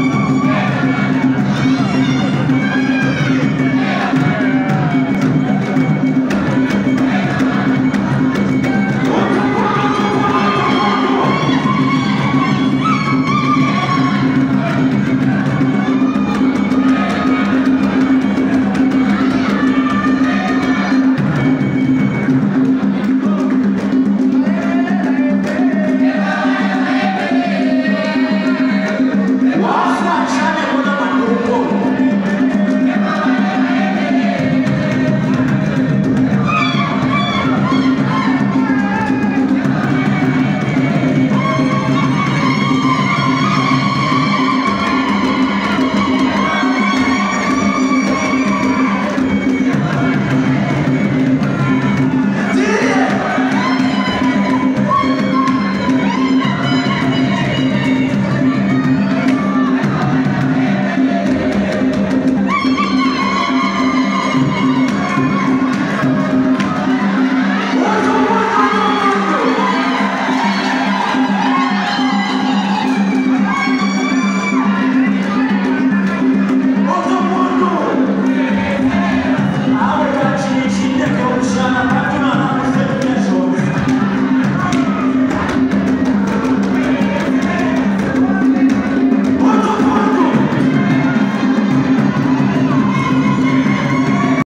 Yeah.